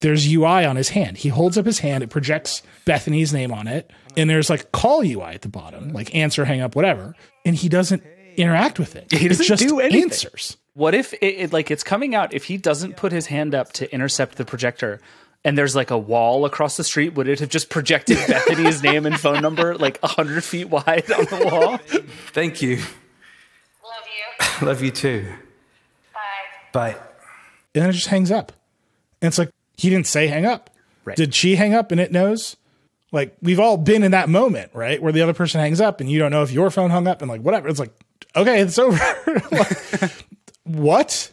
there's UI on his hand. He holds up his hand, it projects Bethany's name on it, and there's like call UI at the bottom, like answer, hang up, whatever. And he doesn't interact with it. He doesn't it just do anything. answers. What if it, it like it's coming out if he doesn't put his hand up to intercept the projector and there's like a wall across the street, would it have just projected Bethany's name and phone number like hundred feet wide on the wall? Thank you. Love you. Love you too. Bye. Bye. And then it just hangs up. And it's like, he didn't say hang up. Right. Did she hang up and it knows? Like, we've all been in that moment, right? Where the other person hangs up and you don't know if your phone hung up and like, whatever. It's like, okay, it's over. like, what?